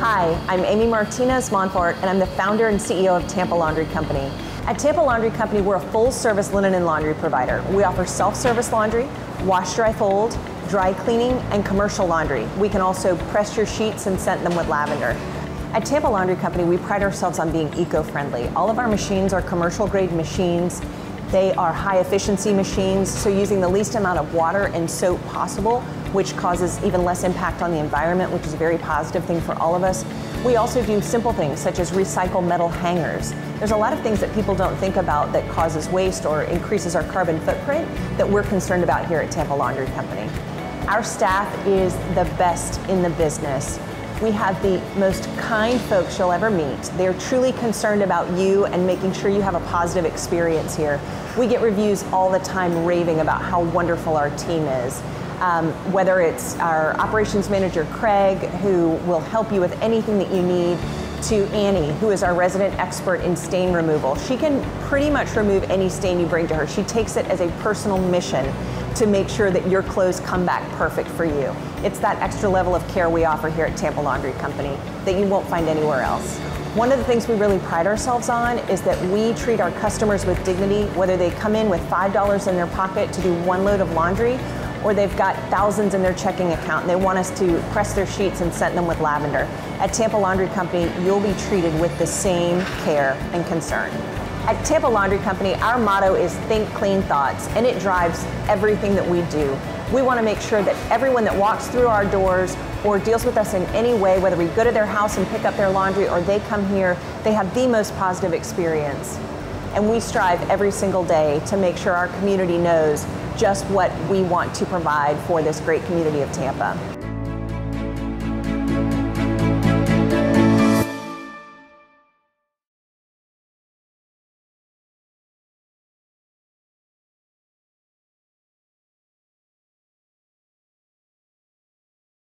Hi, I'm Amy Martinez Montfort, and I'm the founder and CEO of Tampa Laundry Company. At Tampa Laundry Company, we're a full service linen and laundry provider. We offer self service laundry, wash, dry, fold, dry cleaning, and commercial laundry. We can also press your sheets and scent them with lavender. At Tampa Laundry Company, we pride ourselves on being eco friendly. All of our machines are commercial grade machines. They are high efficiency machines, so using the least amount of water and soap possible, which causes even less impact on the environment, which is a very positive thing for all of us. We also do simple things such as recycle metal hangers. There's a lot of things that people don't think about that causes waste or increases our carbon footprint that we're concerned about here at Tampa Laundry Company. Our staff is the best in the business. We have the most kind folks you'll ever meet. They're truly concerned about you and making sure you have a positive experience here. We get reviews all the time raving about how wonderful our team is. Um, whether it's our operations manager, Craig, who will help you with anything that you need, to Annie, who is our resident expert in stain removal. She can pretty much remove any stain you bring to her. She takes it as a personal mission to make sure that your clothes come back perfect for you. It's that extra level of care we offer here at Tampa Laundry Company that you won't find anywhere else. One of the things we really pride ourselves on is that we treat our customers with dignity, whether they come in with $5 in their pocket to do one load of laundry or they've got thousands in their checking account and they want us to press their sheets and scent them with lavender. At Tampa Laundry Company, you'll be treated with the same care and concern. At Tampa Laundry Company, our motto is think clean thoughts, and it drives everything that we do. We want to make sure that everyone that walks through our doors or deals with us in any way, whether we go to their house and pick up their laundry or they come here, they have the most positive experience. And we strive every single day to make sure our community knows just what we want to provide for this great community of Tampa.